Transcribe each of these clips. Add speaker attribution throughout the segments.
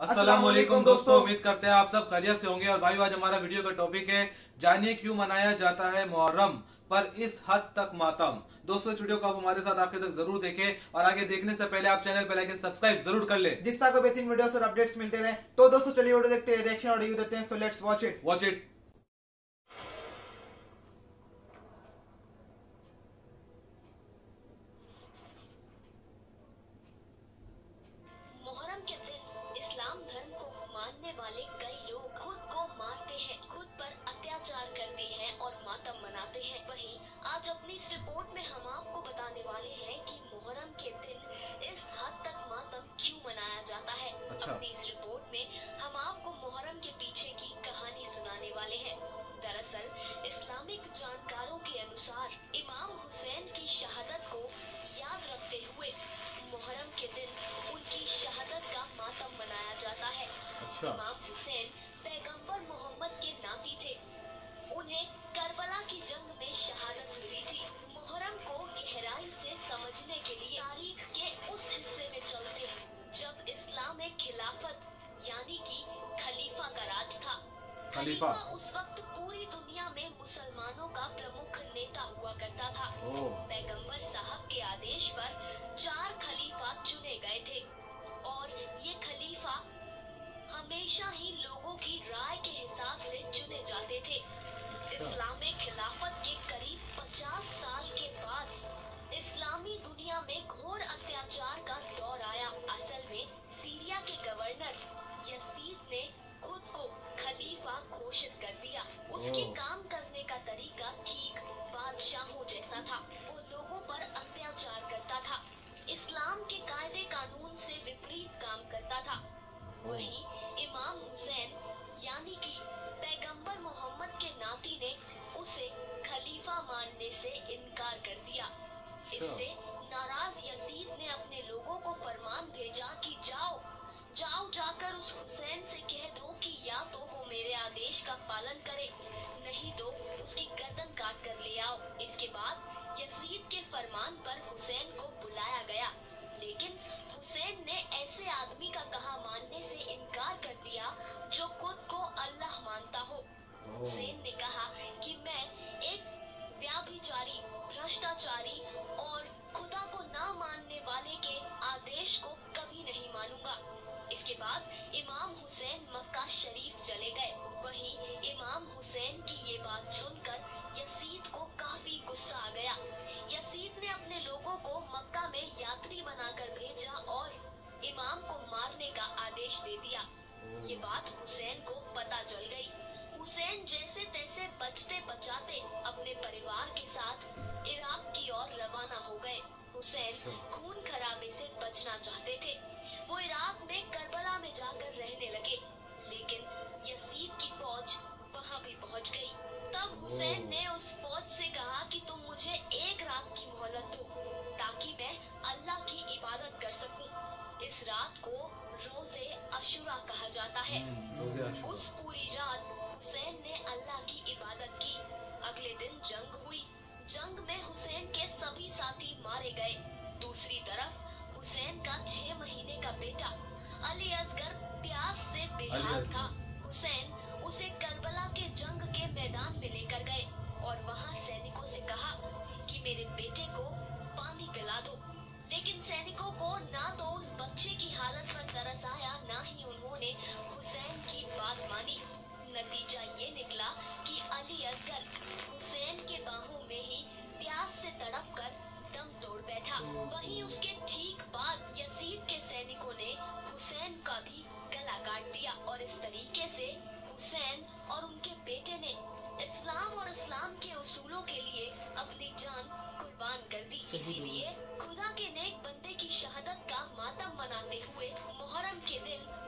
Speaker 1: अस्सलाम वालेकुम दोस्तों। उम्मीद करते हैं आप सब खैरियत से होंगे। और भाई आज हमारा वीडियो का टॉपिक है जानिए क्यों मनाया जाता है मुहर्रम पर इस हद तक मातम। दोस्तों इस वीडियो को आप हमारे साथ आखिर तक ज़रूर देखें और आगे देखने से पहले आप चैनल पर लाइक सब्सक्राइब ज़रूर कर ले।
Speaker 2: जिससे आपको बेहतरीन वीडियोस और अपडेट्स मिलते रहे तो दोस्तों चलिए वीडियो देखते हैं रिएक्शन और रिव्यू देते हैं so let's watch it
Speaker 1: watch it
Speaker 3: वहीं खलीफा। उस वक्त पूरी दुनिया में मुसलमानों का प्रमुख नेता हुआ करता था। पैगंबर साहब के आदेश पर चार खलीफा चुने गए थे और ये खलीफा हमेशा ही लोगों की राय के हिसाब से चुने जाते थे। इस्लामिक खिलाफत के करीब 50 साल के बाद इस्लामी दुनिया में घोर अत्याचार का दौर वहीं इमाम हुसैन यानी कि पैगंबर मोहम्मद के नाती ने उसे खलीफा मानने से इनकार कर दिया। हुसैन ने कहा कि मैं एक व्याभिचारी, भ्रष्टाचारी और खुदा को ना मानने वाले के आदेश को कभी नहीं मानूँगा। इसके बाद इमाम हुसैन मक्का शरीफ चले गए। वहीं इमाम हुसैन की ये बात सुनकर यसीद को काफ़ी गुस्सा आ गया। यसीद ने अपने लोगों को मक्का में यात्री बनाकर भेजा और इमाम को मारने का आदेश दे दिया। ये बात हुसैन को पता चल गई। हुसैन जैसे तैसे बचते बचाते अपने परिवार के साथ इराक की ओर रवाना हो गए। हुसैन खून खराबे से बचना चाहते थे। वो इराक में करबला में जाकर रहने लगे लेकिन यसीद की फौज वहाँ भी पहुँच गई। तब हुसैन ने उस फौज से कहा कि तुम मुझे एक रात की मोहलत दो ताकि मैं अल्लाह की इबादत कर सकूँ। इस रात को रोज़े अशुरा कहा जाता है।
Speaker 1: हम्म।
Speaker 3: उस पूरी रात हुसैन ने अल्लाह की इबादत की। अगले दिन जंग हुई। जंग में हुसैन के सभी साथी मारे गए। दूसरी तरफ़ हुसैन का छह महीने का बेटा अली असगर प्यास से बेहाल था। हुसैन उसे करबला के जंग के मैदान में लेकर गए और वहाँ सैनिकों से कहा कि मेरे बेटे को पानी पिला दो। लेकिन सैनिकों को ना तो उस बच्चे की हालत पर तरस आया ना ही उन्होंने हुसैन की बात मानी। नतीजा ये निकला कि अली असगर हुसैन के बाहों में ही प्यास से तड़प कर दम तोड़ बैठा। वहीं उसके ठीक बाद यजीद के सैनिकों ने हुसैन का भी गला काट दिया और इस तरीके से हुसैन और उनके बेटे ने इस्लाम और इस्लाम के उसूलों के लिए अपनी जान कुर्बान कर दी। इसीलिए खुदा के नेक बंदे की शहादत का मातम मनाते हुए मुहर्रम के दिन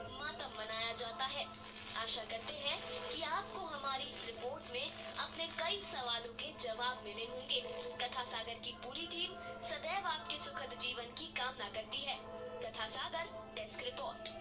Speaker 3: आशा करते हैं कि आपको हमारी इस रिपोर्ट में अपने कई सवालों के जवाब मिले होंगे। कथा सागर की पूरी टीम सदैव आपके सुखद जीवन की कामना करती है। कथा सागर डेस्क रिपोर्ट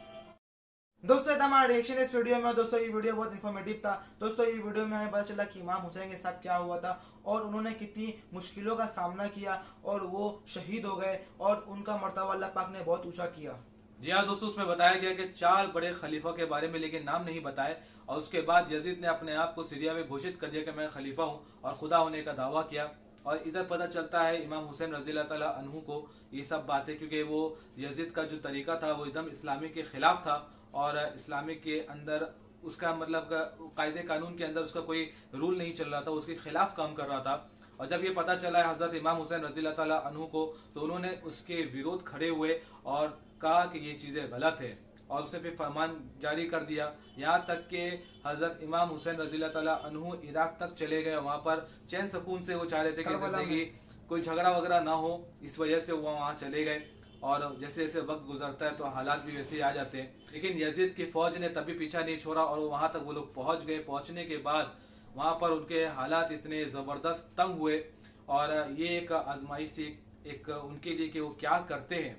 Speaker 2: दोस्तों, ये हमारा रिएक्शन इस वीडियो में। दोस्तों, ये वीडियो बहुत इन्फॉर्मेटिव था। दोस्तों, ये वीडियो में हमें पता चला कि इमाम हुसैन के साथ क्या हुआ था और उन्होंने कितनी मुश्किलों का सामना किया और वो शहीद हो गए और उनका मरतबा अल्लाह पाक ने बहुत ऊँचा किया।
Speaker 1: जी हाँ दोस्तों, उसमें बताया गया कि चार बड़े खलीफा के बारे में लेकिन नाम नहीं बताए और उसके बाद यजीद ने अपने आप को सीरिया में घोषित कर दिया कि मैं खलीफा हूँ और खुदा होने का दावा किया। और इधर पता चलता है, इमाम हुसैन रज़ी अनहू को ये सब बातें, क्योंकि वो यजीद का जो तरीका था, वो एकदम इस्लामी के खिलाफ था और इस्लामी के अंदर उसका मतलब कायदे कानून के अंदर उसका कोई रूल नहीं चल रहा था, उसके खिलाफ काम कर रहा था। और जब ये पता चला है हज़रत इमाम हुसैन रज़ी अनहू को तो उन्होंने उसके विरोध खड़े हुए और कहा कि ये चीज़ें गलत है। और उसने फिर फरमान जारी कर दिया। यहाँ तक कि हज़रत इमाम हुसैन रज़ी अनहू इराक तक चले गए। वहाँ पर चैन सकून से वो चाह रहे थे कि ज़िंदगी कोई झगड़ा वगैरह ना हो इस वजह से वो वहाँ चले गए। और जैसे जैसे वक्त गुजरता है तो हालात भी वैसे ही आ जाते हैं। लेकिन यजीद की फौज ने तभी पीछा नहीं छोड़ा और वहाँ तक वो लोग पहुँच गए। पहुँचने के बाद वहाँ पर उनके हालात इतने ज़बरदस्त तंग हुए। और ये एक आजमाइश थी एक उनके लिए कि वो क्या करते हैं।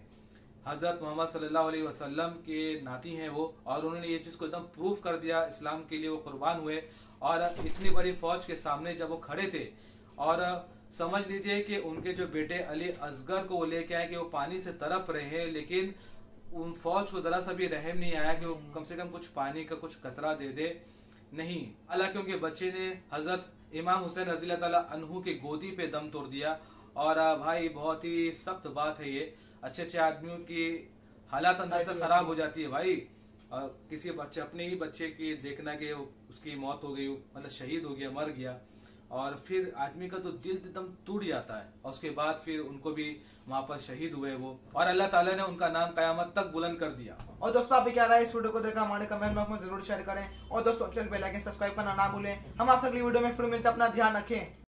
Speaker 1: हज़रत मोहम्मद सल्लल्लाहु अलैहि वसल्लम के नाती हैं वो, और उन्होंने ये चीज़ को एकदम प्रूफ कर दिया इस्लाम के लिए वो कुर्बान हुए। और इतनी बड़ी फौज के सामने जब वो खड़े थे, और समझ लीजिए कि उनके जो बेटे अली असगर को वो लेके आए कि वो पानी से तरप रहे हैं, लेकिन उन फौज को जरा सा भी रहम नहीं आया कि वो कम से कम कुछ पानी का कुछ कतरा दे दे। नहीं, हालाँकि उनके बच्चे ने हज़रत इमाम हुसैन रज़ी अनहू के गोदी पे दम तोड़ दिया। और, भाई, बहुत ही सख्त बात है ये। अच्छे अच्छे आदमियों की हालात अंदर से खराब हो जाती है भाई। और किसी बच्चे अपने ही बच्चे की देखना कि उसकी मौत हो गई मतलब शहीद हो गया मर गया। और फिर आदमी का तो दिल एकदम टूट जाता है। और उसके बाद फिर उनको भी वहाँ पर शहीद हुए वो। और अल्लाह ताला ने उनका नाम कयामत तक बुलंद कर दिया।
Speaker 2: और दोस्तों आप क्या रहा है इस वीडियो को देखा? हमारे कमेंट बॉक्स में ज़रूर शेयर करें। और दोस्तों चैनल पे लाइक सब्सक्राइब करना ना भूलें। हम आपसे अगली वीडियो में फिर मिलते अपना ध्यान रखें।